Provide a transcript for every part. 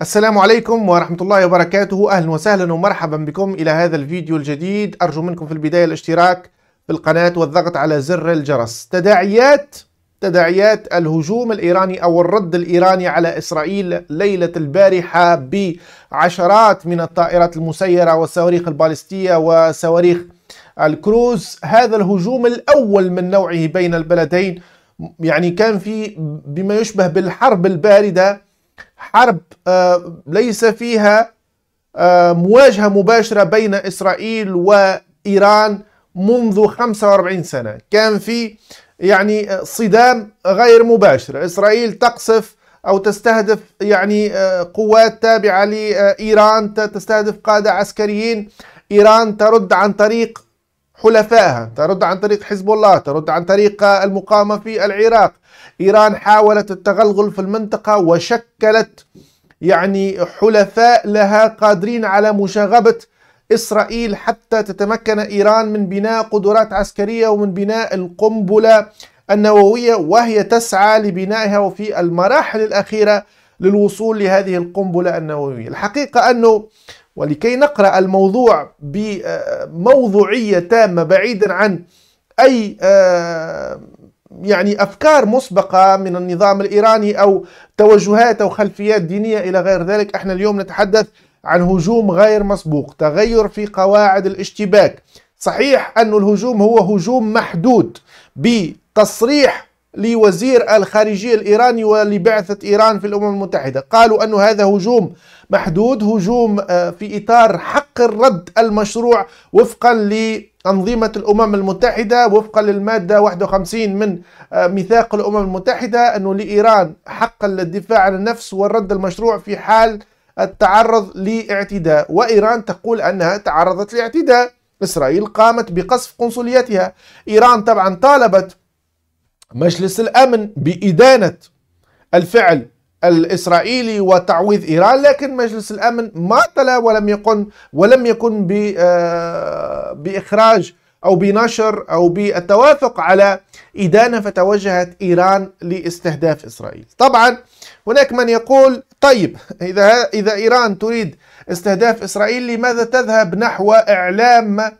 السلام عليكم ورحمة الله وبركاته. أهلا وسهلا ومرحبا بكم إلى هذا الفيديو الجديد. أرجو منكم في البداية الاشتراك في القناة والضغط على زر الجرس. تداعيات تداعيات الهجوم الإيراني أو الرد الإيراني على إسرائيل ليلة البارحة بعشرات من الطائرات المسيرة والصواريخ البالستية وصواريخ الكروز. هذا الهجوم الأول من نوعه بين البلدين. يعني كان في بما يشبه بالحرب الباردة حرب آه، ليس فيها آه، مواجهة مباشرة بين إسرائيل وإيران منذ 45 سنة. كان في يعني صدام غير مباشر. إسرائيل تقصف أو تستهدف يعني آه، قوات تابعة لإيران تستهدف قادة عسكريين. إيران ترد عن طريق حلفائها ترد عن طريق حزب الله ترد عن طريق المقاومة في العراق. إيران حاولت التغلغل في المنطقة وشكلت يعني حلفاء لها قادرين على مشاغبة إسرائيل حتى تتمكن إيران من بناء قدرات عسكرية ومن بناء القنبلة النووية وهي تسعى لبنائها وفي المراحل الأخيرة للوصول لهذه القنبلة النووية. الحقيقة أنه ولكي نقرأ الموضوع بموضوعية تامة بعيدا عن أي آه، يعني أفكار مسبقة من النظام الإيراني أو توجهات أو خلفيات دينية إلى غير ذلك. إحنا اليوم نتحدث عن هجوم غير مسبوق تغير في قواعد الاشتباك. صحيح أن الهجوم هو هجوم محدود بتصريح لوزير الخارجية الإيراني ولبعثة إيران في الأمم المتحدة. قالوا أن هذا هجوم محدود هجوم آه، في إطار حق الرد المشروع وفقا لأنظمة الأمم المتحدة وفقا للمادة 51 من آه، ميثاق الأمم المتحدة أنه لإيران حق الدفاع عن النفس والرد المشروع في حال التعرض لاعتداء. وإيران تقول أنها تعرضت لاعتداء. إسرائيل قامت بقصف قنصليتها. إيران طبعا طالبت مجلس الأمن بإدانة الفعل الإسرائيلي وتعويض إيران لكن مجلس الأمن ما تلا ولم يكن ولم يكن آه، بإخراج أو بنشر أو بالتوافق على إدانة فتوجهت إيران لاستهداف إسرائيل. طبعا هناك من يقول طيب إذا, إذا إيران تريد استهداف إسرائيل لماذا تذهب نحو إعلام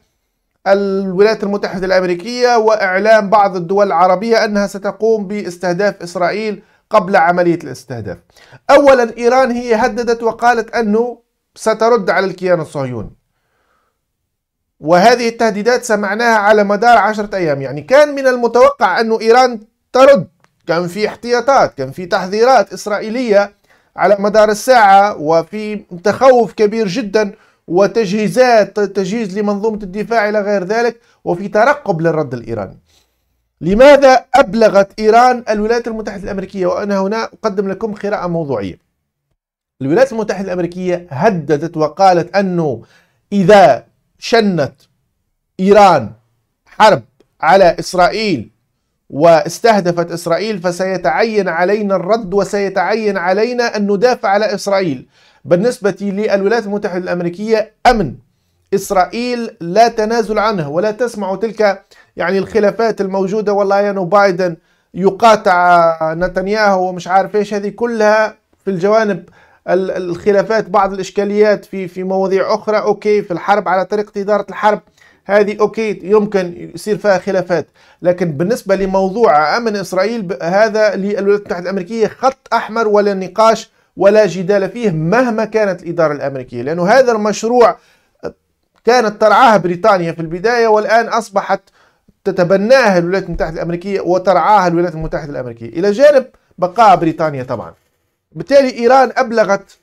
الولايات المتحدة الأمريكية وإعلام بعض الدول العربية أنها ستقوم باستهداف إسرائيل قبل عملية الاستهداف. أولا إيران هي هددت وقالت أنه سترد على الكيان الصهيوني. وهذه التهديدات سمعناها على مدار عشرة أيام. يعني كان من المتوقع أن إيران ترد. كان في احتياطات كان في تحذيرات إسرائيلية على مدار الساعة وفي تخوف كبير جدا وتجهيزات تجهيز لمنظومة الدفاع إلى غير ذلك وفي ترقب للرد الإيراني. لماذا أبلغت إيران الولايات المتحدة الأمريكية؟ وأنا هنا أقدم لكم قراءة موضوعية. الولايات المتحدة الأمريكية هددت وقالت أنه إذا شنت إيران حرب على إسرائيل واستهدفت إسرائيل فسيتعين علينا الرد وسيتعين علينا أن ندافع على إسرائيل. بالنسبة للولايات المتحدة الأمريكية أمن. إسرائيل لا تنازل عنه ولا تسمع تلك يعني الخلافات الموجودة. والله يعني بايدن يقاطع نتنياهو ومش عارف إيش. هذه كلها في الجوانب الخلافات بعض الإشكاليات في في مواضيع أخرى. okay في الحرب على طريقة إدارة الحرب. هذه okay يمكن يصير فيها خلافات. لكن بالنسبة لموضوع أمن إسرائيل هذا للولايات المتحدة الأمريكية خط أحمر ولا نقاش ولا جدال فيه مهما كانت الإدارة الأمريكية لأنه هذا المشروع كانت ترعاها بريطانيا في البداية والآن أصبحت تتبناها الولايات المتحدة الأمريكية وترعاها الولايات المتحدة الأمريكية. إلى جانب بقاء بريطانيا طبعا. بالتالي إيران أبلغت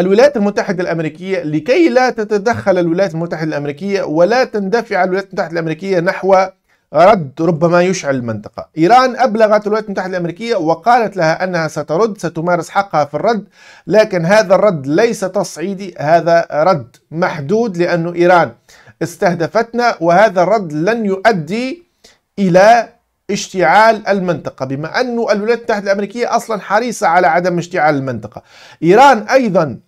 الولايات المتحدة الأمريكية لكي لا تتدخل الولايات المتحدة الأمريكية ولا تندفع الولايات المتحدة الأمريكية نحو رد ربما يشعل المنطقة. إيران أبلغت الولايات المتحدة الأمريكية وقالت لها أنها سترد ستمارس حقها في الرد لكن هذا الرد ليس تصعيدي هذا رد محدود لأن إيران استهدفتنا وهذا الرد لن يؤدي إلى اشتعال المنطقة بما أن الولايات المتحدة الأمريكية أصلا حريصة على عدم اشتعال المنطقة. إيران أيضا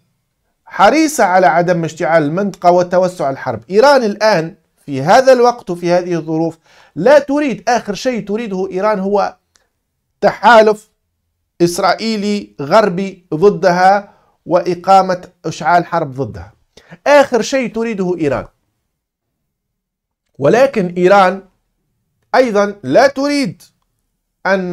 حريصة على عدم اشتعال المنطقة وتوسع الحرب. إيران الآن في هذا الوقت وفي هذه الظروف. لا تريد آخر شيء تريده إيران هو تحالف إسرائيلي غربي ضدها وإقامة إشعال حرب ضدها. آخر شيء تريده إيران. ولكن إيران أيضا لا تريد أن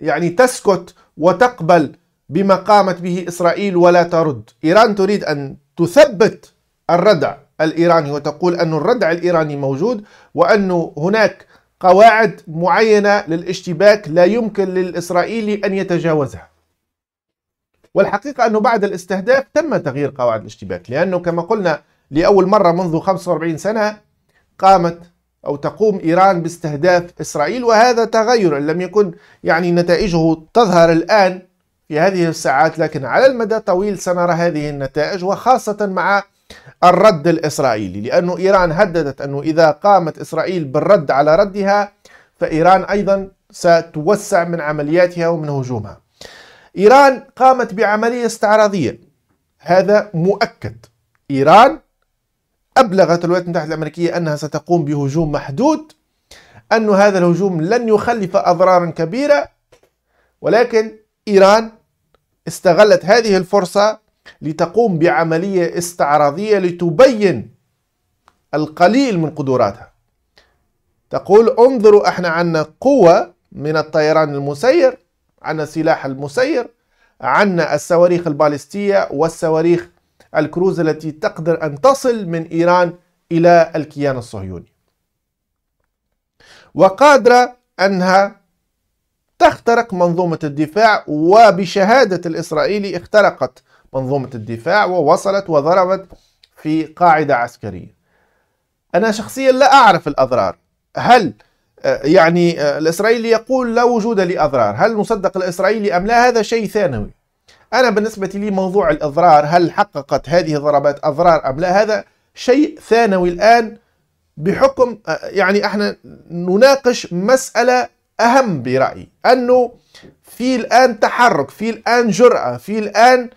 يعني تسكت وتقبل بما قامت به إسرائيل ولا ترد. إيران تريد أن تثبت الردع الإيراني وتقول أن الردع الإيراني موجود وأن هناك قواعد معينة للاشتباك لا يمكن للإسرائيلي أن يتجاوزها. والحقيقة أنه بعد الاستهداف تم تغيير قواعد الاشتباك لأنه كما قلنا لأول مرة منذ 45 سنة قامت أو تقوم إيران باستهداف إسرائيل وهذا تغير لم يكن يعني نتائجه تظهر الآن في هذه الساعات لكن على المدى الطويل سنرى هذه النتائج وخاصة مع الرد الإسرائيلي لأن إيران هددت أنه إذا قامت إسرائيل بالرد على ردها فإيران أيضا ستوسع من عملياتها ومن هجومها. إيران قامت بعملية استعراضية. هذا مؤكد. إيران أبلغت الولايات المتحدة الأمريكية أنها ستقوم بهجوم محدود أن هذا الهجوم لن يخلف أضرارا كبيرة ولكن إيران استغلت هذه الفرصة لتقوم بعملية استعراضية لتبين القليل من قدراتها. تقول انظروا إحنا عندنا قوة من الطيران المسير عندنا سلاح المسير عندنا الصواريخ البالستية والصواريخ الكروز التي تقدر أن تصل من إيران إلى الكيان الصهيوني. وقادرة أنها تخترق منظومة الدفاع وبشهادة الإسرائيلي اخترقت منظومة الدفاع ووصلت وضربت في قاعدة عسكرية. أنا شخصيا لا أعرف الأضرار. هل آه، يعني آه، الإسرائيلي يقول لا وجود لأضرار. هل نصدق الإسرائيلي أم لا؟ هذا شيء ثانوي. أنا بالنسبة لي موضوع الإضرار هل حققت هذه الضربات أضرار أم لا؟ هذا شيء ثانوي الآن بحكم آه، يعني إحنا نناقش مسألة أهم برأيي. أنه في الآن تحرك في الآن جرأة في الآن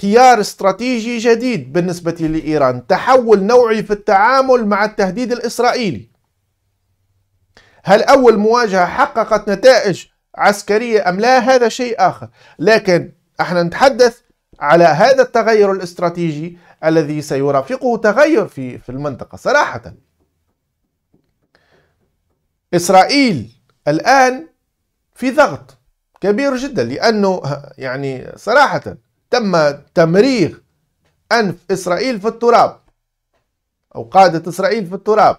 خيار استراتيجي جديد بالنسبة لإيران تحول نوعي في التعامل مع التهديد الإسرائيلي. هل أول مواجهة حققت نتائج عسكرية أم لا؟ هذا شيء آخر. لكن إحنا نتحدث على هذا التغير الاستراتيجي الذي سيرافقه تغير في في المنطقة. صراحة إسرائيل الآن في ضغط كبير جدا لأنه يعني صراحة تم تمريغ أنف إسرائيل في التراب أو قادة إسرائيل في التراب.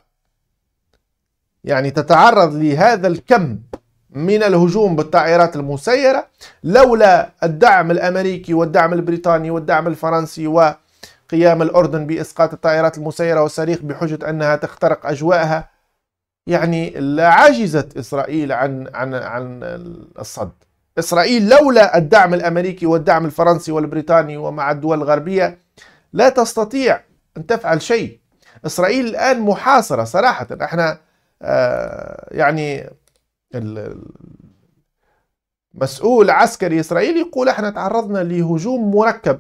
يعني تتعرض لهذا الكم من الهجوم بالطائرات المسيرة لولا الدعم الأمريكي والدعم البريطاني والدعم الفرنسي وقيام الأردن بإسقاط الطائرات المسيرة والصاروخ بحجة أنها تخترق أجواءها. يعني لعجزت إسرائيل عن عن عن الصد. إسرائيل لولا الدعم الأمريكي والدعم الفرنسي والبريطاني ومع الدول الغربية لا تستطيع أن تفعل شيء. إسرائيل الآن محاصرة صراحة. إحنا آه يعني مسؤول عسكري إسرائيلي يقول إحنا تعرضنا لهجوم مركب.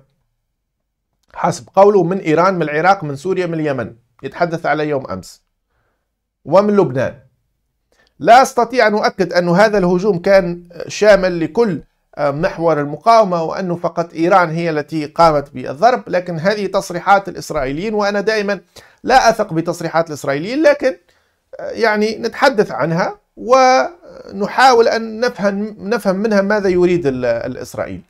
حسب قوله من إيران من العراق من سوريا من اليمن. يتحدث على يوم أمس. ومن لبنان. لا أستطيع أن أؤكد أن هذا الهجوم كان شامل لكل آه، محور المقاومة وأنه فقط إيران هي التي قامت بالضرب لكن هذه تصريحات الإسرائيليين وأنا دائما لا أثق بتصريحات الإسرائيليين لكن آه، يعني نتحدث عنها ونحاول أن نفهم نفهم منها ماذا يريد الاسرائيلي.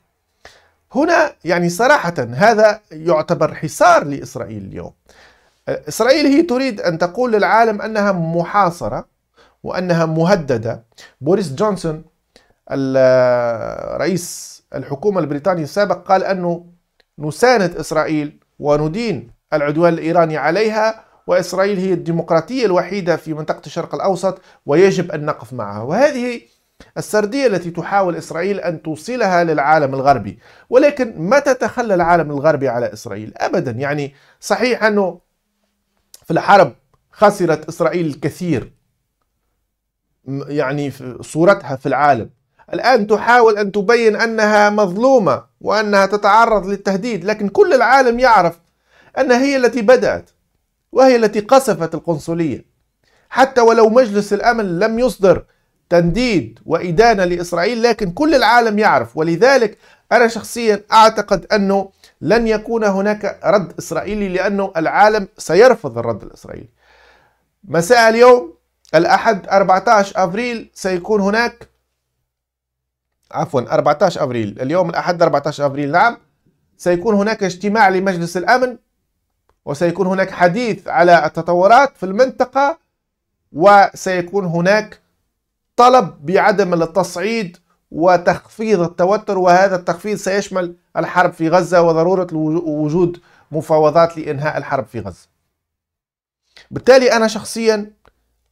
هنا يعني صراحة هذا يعتبر حصار لإسرائيل اليوم. آه، إسرائيل هي تريد أن تقول للعالم أنها محاصرة وأنها مهددة. بوريس جونسون رئيس الحكومة البريطاني السابق قال أنه نساند إسرائيل وندين العدوان الإيراني عليها وإسرائيل هي الديمقراطية الوحيدة في منطقة الشرق الأوسط ويجب أن نقف معها. وهذه السردية التي تحاول إسرائيل أن توصلها للعالم الغربي. ولكن متى تخلى العالم الغربي على إسرائيل؟ أبدا. يعني صحيح أنه في الحرب خسرت إسرائيل الكثير. يعني صورتها في العالم. الآن تحاول أن تبين أنها مظلومة وأنها تتعرض للتهديد لكن كل العالم يعرف أنها هي التي بدأت وهي التي قصفت القنصلية. حتى ولو مجلس الأمن لم يصدر تنديد وإدانة لإسرائيل لكن كل العالم يعرف. ولذلك أنا شخصيا أعتقد أنه لن يكون هناك رد إسرائيلي لأنه العالم سيرفض الرد الإسرائيلي. مساء اليوم. الأحد 14 أبريل سيكون هناك. عفوا 14 أبريل اليوم الأحد 14 أبريل نعم. سيكون هناك اجتماع لمجلس الأمن وسيكون هناك حديث على التطورات في المنطقة وسيكون هناك طلب بعدم التصعيد وتخفيض التوتر وهذا التخفيض سيشمل الحرب في غزة وضرورة وجود مفاوضات لإنهاء الحرب في غزة. بالتالي أنا شخصيا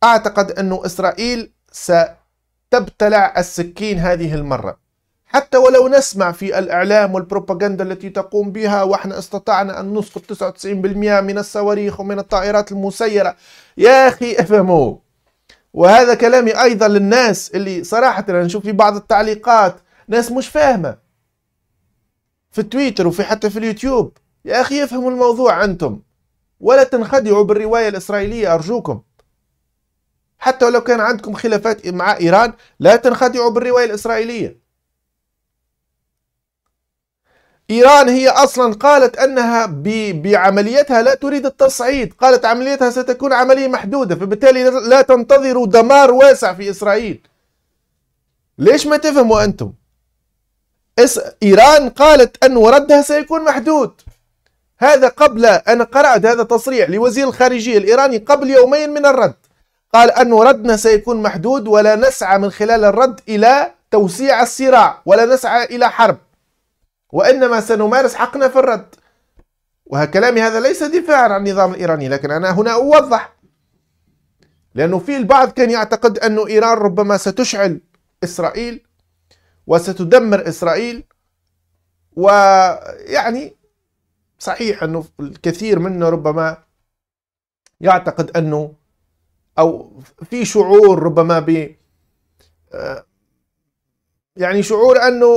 أعتقد أن إسرائيل ستبتلع السكين هذه المرة. حتى ولو نسمع في الإعلام والبروباغندا التي تقوم بها وإحنا استطعنا أن نسقط 99% من الصواريخ ومن الطائرات المسيرة. يا أخي افهموا. وهذا كلامي أيضا للناس اللي صراحة نشوف في بعض التعليقات ناس مش فاهمة. في تويتر وفي حتى في اليوتيوب. يا أخي افهموا الموضوع أنتم. ولا تنخدعوا بالرواية الإسرائيلية أرجوكم. حتى ولو كان عندكم خلافات مع إيران لا تنخدعوا بالرواية الإسرائيلية. إيران هي أصلا قالت أنها بعمليتها لا تريد التصعيد. قالت عمليتها ستكون عملية محدودة فبالتالي لا تنتظروا دمار واسع في إسرائيل. ليش ما تفهموا أنتم؟ إيران قالت أن ردها سيكون محدود. هذا قبل أنا قرأت هذا تصريح لوزير الخارجية الإيراني قبل يومين من الرد. قال أن ردنا سيكون محدود ولا نسعى من خلال الرد إلى توسيع الصراع ولا نسعى إلى حرب وإنما سنمارس حقنا في الرد. وكلامي هذا ليس دفاعا عن النظام الإيراني لكن أنا هنا أوضح. لأنه في البعض كان يعتقد أن إيران ربما ستشعل إسرائيل وستدمر إسرائيل. ويعني صحيح أنه الكثير منا ربما يعتقد أنه أو في شعور ربما ب آه، يعني شعور أنه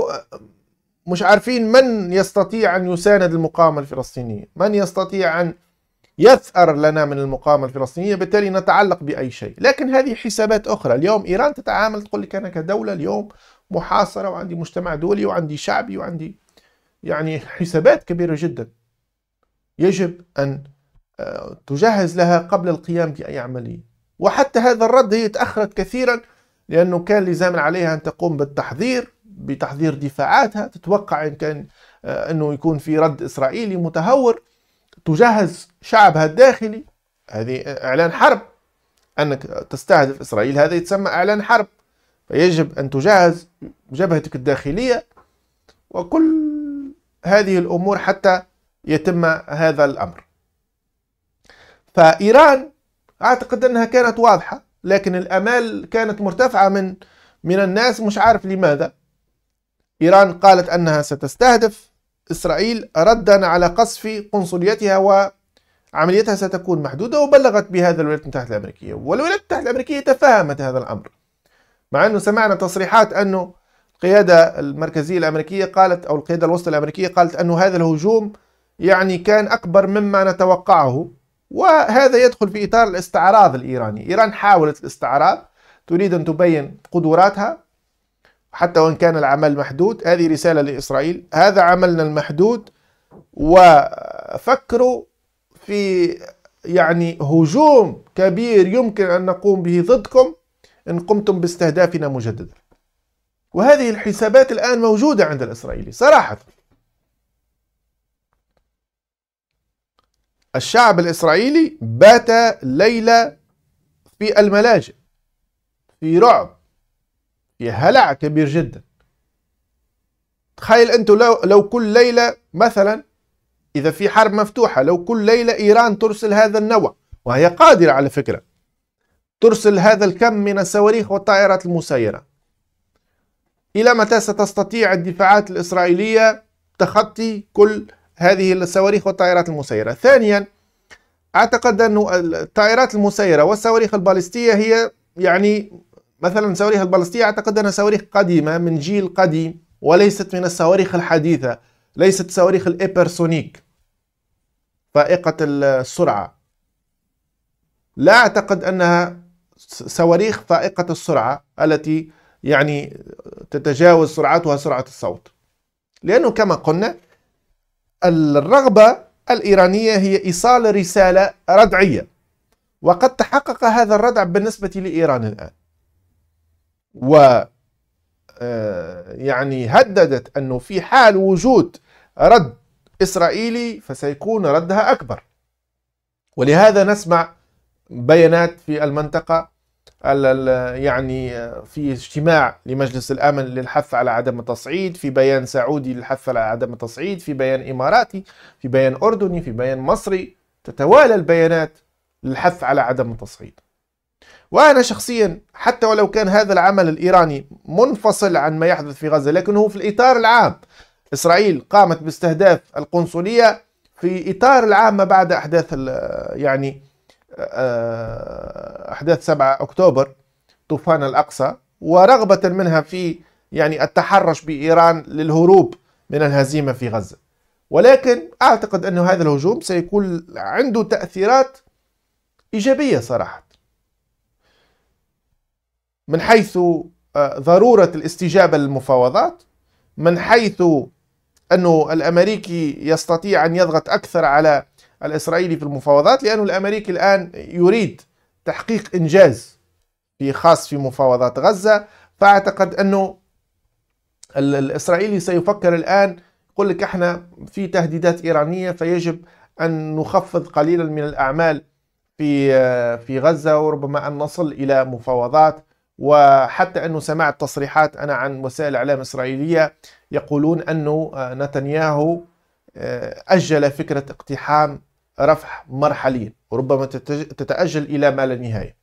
مش عارفين من يستطيع أن يساند المقاومة الفلسطينية من يستطيع أن يثأر لنا من المقاومة الفلسطينية بالتالي نتعلق بأي شيء. لكن هذه حسابات أخرى. اليوم إيران تتعامل تقول لك أنا كدولة اليوم محاصرة وعندي مجتمع دولي وعندي شعبي وعندي يعني حسابات كبيرة جدا. يجب أن آه، تجهز لها قبل القيام بأي عملية. وحتى هذا الرد هي تأخرت كثيرا لأنه كان لزاما عليها أن تقوم بالتحضير بتحضير دفاعاتها تتوقع إن كان آه، أنه يكون في رد إسرائيلي متهور تجهز شعبها الداخلي. هذه إعلان حرب. أنك تستهدف إسرائيل هذا يتسمى إعلان حرب. فيجب أن تجهز جبهتك الداخلية. وكل هذه الأمور حتى يتم هذا الأمر. فإيران أعتقد أنها كانت واضحة لكن الأمال كانت مرتفعة من من الناس مش عارف لماذا. إيران قالت أنها ستستهدف إسرائيل ردا على قصف قنصليتها وعمليتها ستكون محدودة وبلغت بهذا الولايات المتحدة الأمريكية. والولايات المتحدة الأمريكية تفهمت هذا الأمر مع أنه سمعنا تصريحات أنه القيادة المركزية الأمريكية قالت أو القيادة الوسطى الأمريكية قالت أنه هذا الهجوم يعني كان أكبر مما نتوقعه. وهذا يدخل في إطار الاستعراض الإيراني. إيران حاولت الاستعراض تريد أن تبين قدراتها حتى وإن كان العمل محدود. هذه رسالة لإسرائيل. هذا عملنا المحدود وفكروا في يعني هجوم كبير يمكن أن نقوم به ضدكم إن قمتم باستهدافنا مجددا. وهذه الحسابات الآن موجودة عند الإسرائيلي. صراحة الشعب الإسرائيلي بات ليلة في الملاجئ في رعب في هلع كبير جدا. تخيل أنتم لو, لو كل ليلة مثلا إذا في حرب مفتوحة لو كل ليلة إيران ترسل هذا النوع وهي قادرة على فكرة ترسل هذا الكم من الصواريخ والطائرات المسيرة. إلى متى ستستطيع الدفاعات الإسرائيلية تخطي كل هذه الصواريخ والطائرات المسيرة. ثانيا أعتقد أن الطائرات المسيرة والصواريخ البالستية هي يعني مثلا صواريخ البالستية أعتقد أنها صواريخ قديمة من جيل قديم وليست من الصواريخ الحديثة ليست صواريخ الإيبرسونيك فائقة السرعة. لا أعتقد أنها صواريخ فائقة السرعة التي يعني تتجاوز سرعتها سرعة الصوت. لأنه كما قلنا الرغبة الإيرانية هي إيصال رسالة ردعية. وقد تحقق هذا الردع بالنسبة لإيران الآن. و آه، يعني هددت أنه في حال وجود رد إسرائيلي فسيكون ردها أكبر. ولهذا نسمع بيانات في المنطقة يعني في اجتماع لمجلس الأمن للحث على عدم التصعيد في بيان سعودي للحث على عدم التصعيد في بيان إماراتي في بيان أردني في بيان مصري تتوالى البيانات للحث على عدم التصعيد. وأنا شخصيا حتى ولو كان هذا العمل الإيراني منفصل عن ما يحدث في غزة لكنه في الإطار العام. إسرائيل قامت باستهداف القنصلية في إطار العام ما بعد أحداث يعني آه، أحداث 7 أكتوبر طوفان الأقصى ورغبة منها في يعني التحرش بإيران للهروب من الهزيمة في غزة. ولكن أعتقد انه هذا الهجوم سيكون عنده تأثيرات إيجابية صراحة. من حيث آه، ضرورة الاستجابة للمفاوضات من حيث أنه الأمريكي يستطيع أن يضغط أكثر على الإسرائيلي في المفاوضات لأنه الأمريكي الآن يريد تحقيق إنجاز في خاص في مفاوضات غزة. فأعتقد أنه الإسرائيلي سيفكر الآن يقول لك إحنا في تهديدات إيرانية فيجب أن نخفض قليلا من الأعمال في في غزة وربما أن نصل إلى مفاوضات. وحتى أنه سمعت تصريحات أنا عن وسائل إعلام إسرائيلية يقولون أنه نتنياهو أجل فكرة اقتحام رفح مرحليا وربما تتأجل إلى ما لا نهاية.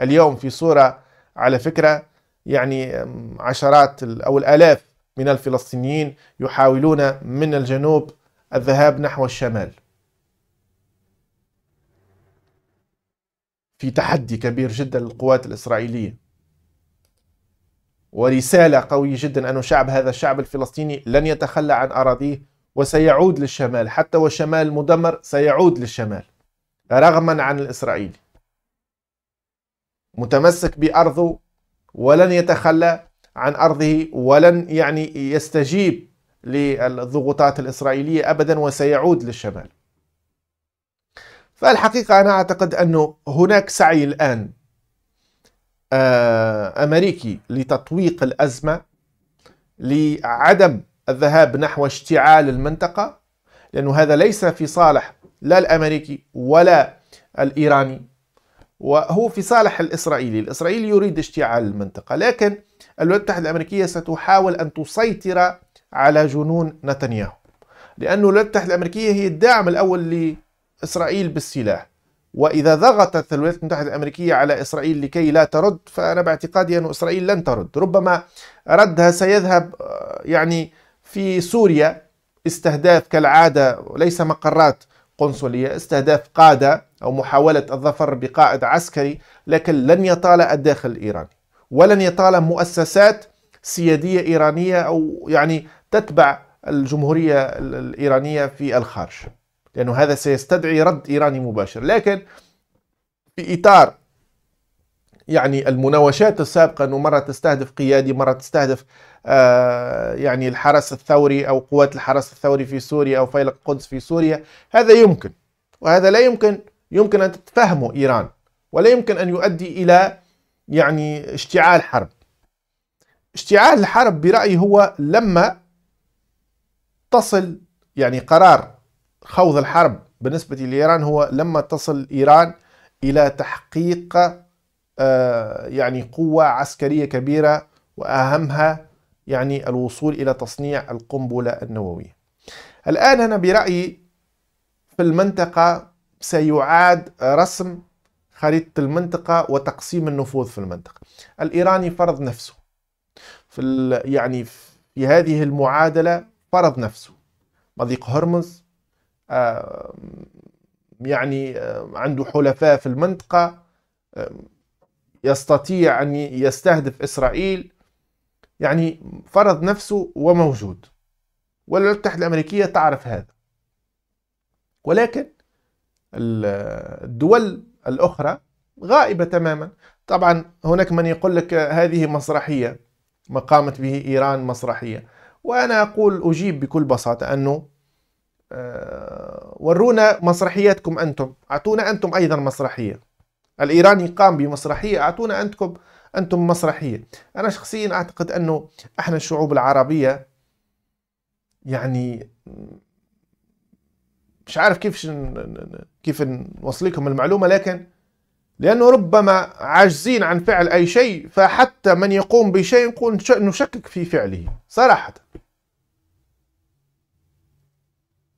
اليوم في صورة على فكرة يعني عشرات أو الآلاف من الفلسطينيين يحاولون من الجنوب الذهاب نحو الشمال. في تحدي كبير جدا للقوات الإسرائيلية. ورسالة قوية جدا أن شعب هذا الشعب الفلسطيني لن يتخلى عن أراضيه وسيعود للشمال. حتى والشمال المدمر سيعود للشمال رغما عن الإسرائيلي. متمسك بأرضه ولن يتخلى عن أرضه ولن يعني يستجيب للضغوطات الإسرائيلية أبدا وسيعود للشمال. فالحقيقة أنا أعتقد أنه هناك سعي الآن آه، أمريكي لتطويق الأزمة لعدم الذهاب نحو اشتعال المنطقة لأنه هذا ليس في صالح لا الأمريكي ولا الإيراني وهو في صالح الإسرائيلي. الإسرائيلي يريد اشتعال المنطقة لكن الولايات المتحدة الأمريكية ستحاول أن تسيطر على جنون نتنياهو لأن الولايات المتحدة الأمريكية هي الداعم الأول لإسرائيل بالسلاح. وإذا ضغطت الولايات المتحدة الأمريكية على إسرائيل لكي لا ترد فأنا باعتقادي أن إسرائيل لن ترد. ربما ردها سيذهب آه، يعني في سوريا استهداف كالعادة ليس مقرات قنصلية استهداف قادة أو محاولة الظفر بقائد عسكري لكن لن يطال الداخل الإيراني ولن يطال مؤسسات سيادية إيرانية أو يعني تتبع الجمهورية الإيرانية في الخارج لأنه هذا سيستدعي رد إيراني مباشر. لكن في إطار يعني المناوشات السابقة أنه مرة تستهدف قيادي مرة تستهدف آه يعني الحرس الثوري أو قوات الحرس الثوري في سوريا أو فيلق القدس في سوريا. هذا يمكن وهذا لا يمكن يمكن أن تتفهمه إيران ولا يمكن أن يؤدي إلى يعني اشتعال حرب. اشتعال الحرب برأيي هو لما تصل يعني قرار خوض الحرب بالنسبة لإيران هو لما تصل إيران إلى تحقيق يعني قوة عسكرية كبيرة وأهمها يعني الوصول إلى تصنيع القنبلة النووية. الآن أنا برأيي في المنطقة سيعاد رسم خريطة المنطقة وتقسيم النفوذ في المنطقة. الإيراني فرض نفسه. في يعني في هذه المعادلة فرض نفسه. مضيق هرمز آه، يعني آه، عنده حلفاء في المنطقة يستطيع أن يستهدف إسرائيل يعني فرض نفسه وموجود. والولايات المتحدة الأمريكية تعرف هذا. ولكن الدول الأخرى غائبة تماما. طبعا هناك من يقول لك هذه مسرحية ما قامت به إيران مسرحية. وأنا أقول أجيب بكل بساطة أنه آه، ورونا مسرحياتكم أنتم. أعطونا أنتم أيضا مسرحية. الإيراني قام بمسرحية. أعطونا أنتم أنتم مسرحية. أنا شخصيا أعتقد أنه إحنا الشعوب العربية يعني مش عارف كيف كيف نوصل لكم المعلومة لكن لأنه ربما عاجزين عن فعل أي شيء فحتى من يقوم بشيء نقول نشكك في فعله. صراحة.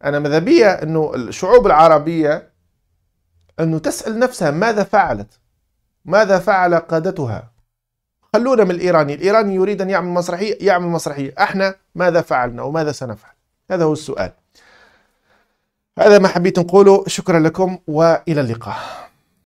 أنا ماذا أنه الشعوب العربية أنه تسأل نفسها ماذا فعلت؟ ماذا فعل قادتها؟ خلونا من الإيراني الإيراني يريد أن يعمل مسرحية يعمل مسرحية. أحنا ماذا فعلنا وماذا سنفعل؟ هذا هو السؤال. هذا ما حبيت نقوله شكرا لكم وإلى اللقاء.